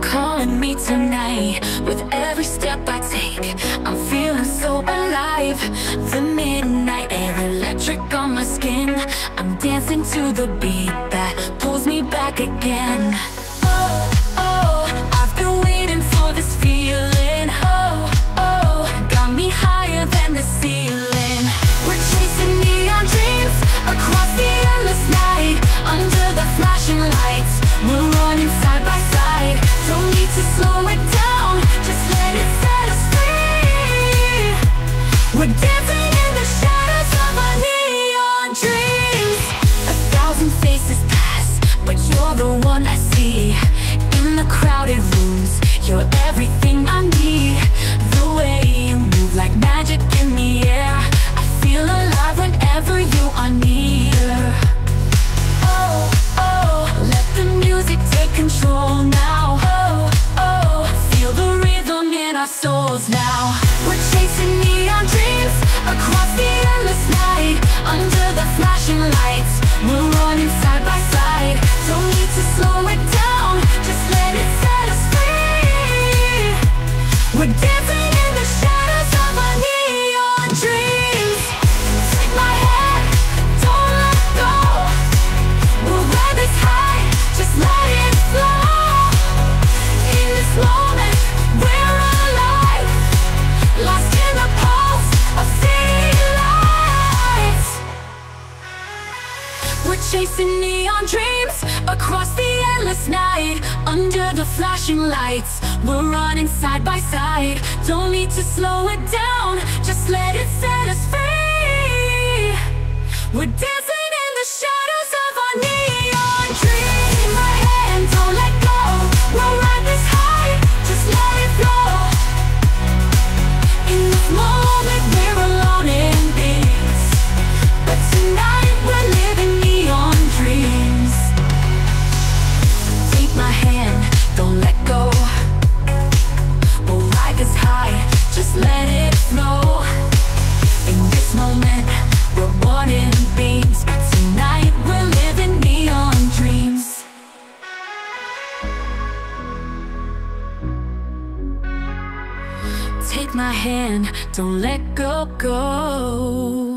calling me tonight. With every step I take I'm feeling so alive. The midnight air electric on my skin. I'm dancing to the beat that pulls me back again one I see In the crowded rooms. You're everything I need. The way you move like magic in the air. I feel alive whenever you are near. Oh, oh, let the music take control now. Oh, oh, feel the rhythm in our souls now. We're chasing neon dreams across the endless night. Under the flashing lights chasing neon dreams across the endless night. Under the flashing lights We're running side by side. Don't need to slow it down Just let it set us free Take my hand, don't let go, go.